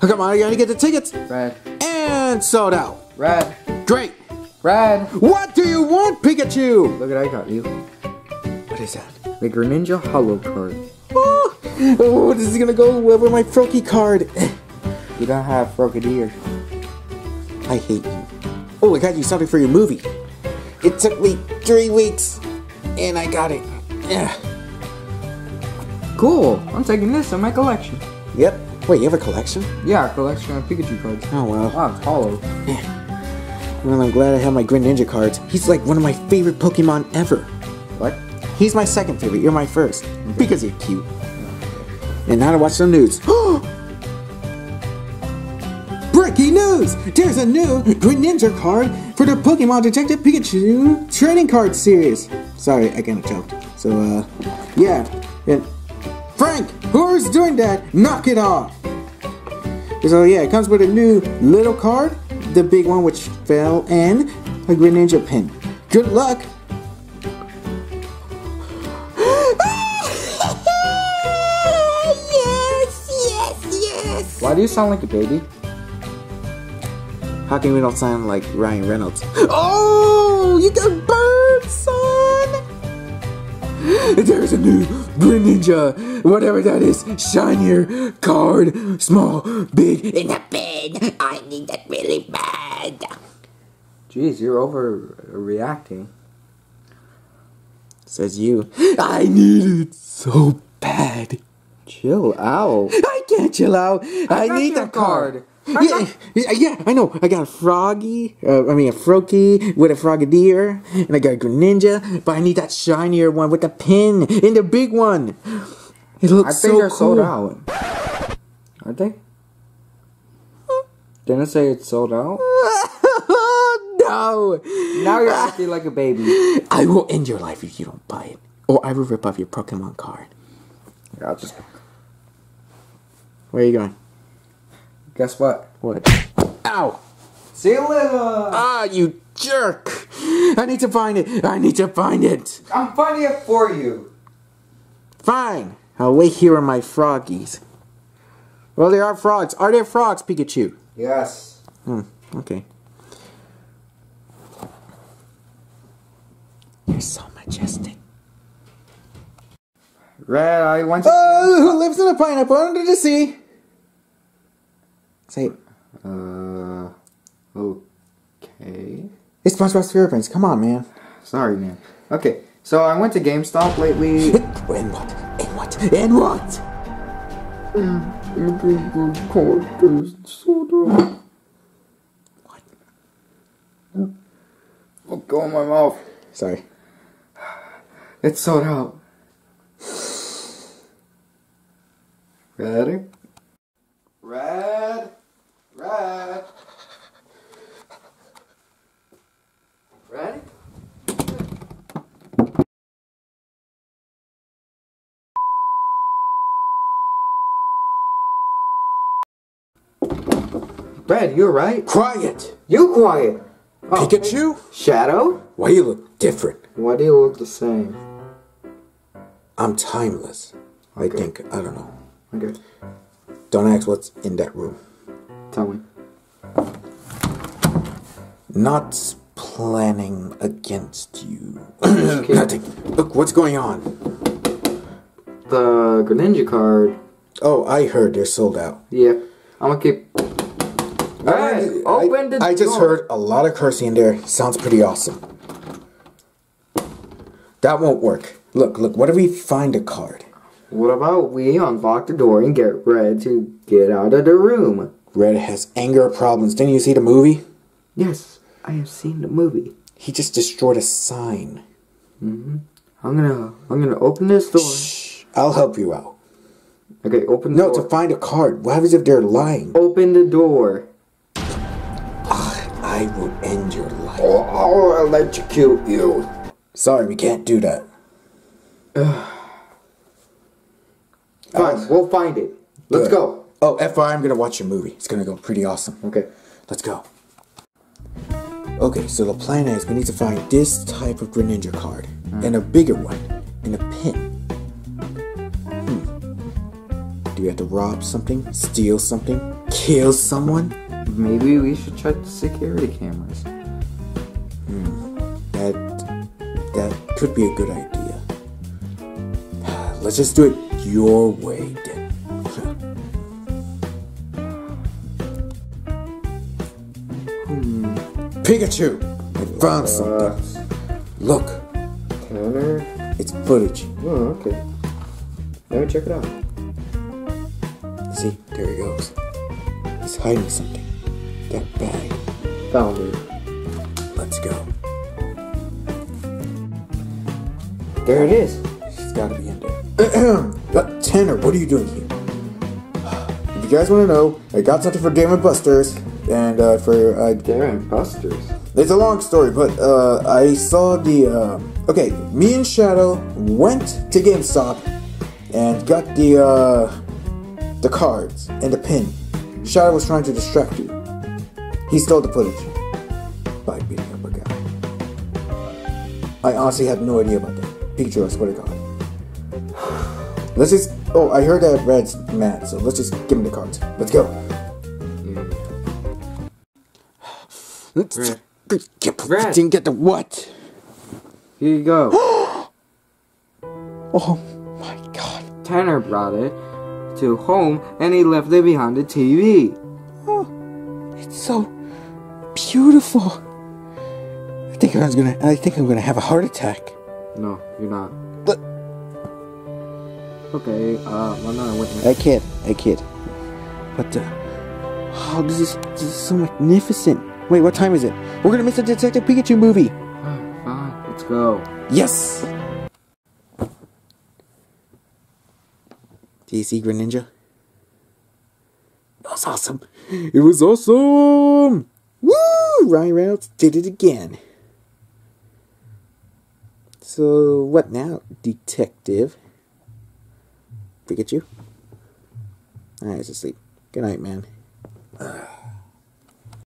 Come on, I gotta get the tickets. Red. And sold out. Red. Great. Red. What do you want, Pikachu? Look what I got you. What is that? The Greninja Holo card. Oh, oh this is gonna go over my Froakie card. You don't have Frogadier. I hate you. Oh, I got you something for your movie. It took me three weeks, and I got it. Yeah. Cool. I'm taking this in my collection. Yep. Wait, you have a collection? Yeah, a collection of Pikachu cards. Oh well. Wow, it's holo. Well, I'm glad I have my Greninja cards. He's like one of my favorite Pokemon ever. What? He's my second favorite. You're my first because you're cute. And now to watch some news. Breaking news! There's a new Greninja card for the Pokemon Detective Pikachu trading card series. Sorry, I kind of choked. So, uh, yeah. And Frank, who's doing that? Knock it off! So, yeah, it comes with a new little card, the big one which fell, and a Greninja pin. Good luck! yes, yes, yes! Why do you sound like a baby? How can we don't sound like Ryan Reynolds? Oh, There's a new Greninja, whatever that is, shinier card, small, big, in a bin. I need that really bad. Jeez, you're overreacting. Says you. I need it so bad. Chill out. I can't chill out. I, got need that card. card. Yeah, yeah, I know. I got a froggy, uh, I mean a froakie with a frogadier, and I got a greninja, but I need that shinier one with the pin and the big one. It looks I think so they're cool. sold out. Aren't they? Didn't it say it's sold out? no. Now you're acting like a baby. I will end your life if you don't buy it, or I will rip off your Pokemon card. I'll just Where are you going? Guess what? What? Ow! See you later. Ah, you jerk! I need to find it. I need to find it. I'm finding it for you. Fine. I'll wait here on my froggies. Well, there are frogs. Are there frogs, Pikachu? Yes. Hmm, okay. You're so majestic. Red, I want to. Oh, who lives in a pineapple under the sea? Say it. Uh. Okay. It's SpongeBob SquarePants. Come on, man. Sorry, man. Okay, so I went to GameStop lately. And what? And what? And what? What? Oh, go in my mouth. Sorry. It's sold out. Ready? Red, you're right. Quiet! You quiet. Oh, Pikachu? Shadow? Why you look different? Why do you look the same? I'm timeless. I think. I don't know. Okay, Don't ask what's in that room. tell me. Not planning against you. Nothing. Look, what's going on? The Greninja card. Oh, I heard they're sold out. Yeah, I'm gonna keep. I- open the I just door. heard a lot of cursing in there. Sounds pretty awesome. That won't work. Look, look, what if we find a card? What about we unlock the door and get Red to get out of the room? Red has anger problems. Didn't you see the movie? Yes, I have seen the movie. He just destroyed a sign. Hmm. I'm gonna, I'm gonna open this door. Shh. I'll help you out. Okay, open the No, door. to find a card. What happens if they're lying? Open the door. I will end your life. Oh, I'll electrocute you. Sorry, we can't do that. Fine, we'll find it. Let's Good. go. Oh, FYI, I'm gonna watch your movie. It's gonna go pretty awesome. Okay. Let's go. Okay, so the plan is we need to find this type of Greninja card and a bigger one and a pin. Hmm. Do we have to rob something? Steal something? Kill someone? Maybe we should check the security cameras. Hmm. That that could be a good idea. Let's just do it your way, then. Hmm. Pikachu! I found something. Look, Tanner? it's footage. Oh, okay. Let me check it out. See, there he goes. He's hiding something. That bag. Found it. Let's go. There it is. She's gotta be in there. Tanner, what are you doing here? If you guys want to know, I got something for Damon Busters, and uh, for uh, Darren Busters. it's a long story, but uh, I saw the uh, okay. Me and Shadow went to GameStop and got the uh, the cards and the pin. Shadow was trying to distract you. He stole the footage by beating up a guy. I honestly had no idea about that. Pikachu, I swear to God. Let's just. Oh, I heard that Red's mad, so let's just give him the cards. Let's go. Mm. Let's Red. Red. Didn't get the what? Here you go. Oh my God. Tanner brought it to home and he left it behind the TV. Oh, it's so beautiful. I think I was gonna. I think I'm gonna have a heart attack. No, you're not. But Okay, uh, well, no, wait, I kid. I kid. But uh, oh, this is this is so magnificent. Wait, what time is it? We're gonna miss the Detective Pikachu movie. Fine, let's go. Yes. You see Greninja? That was awesome. It was awesome. Woo! Ryan Reynolds did it again. So what now, detective? Pikachu? Alright, it's asleep. Good night, man.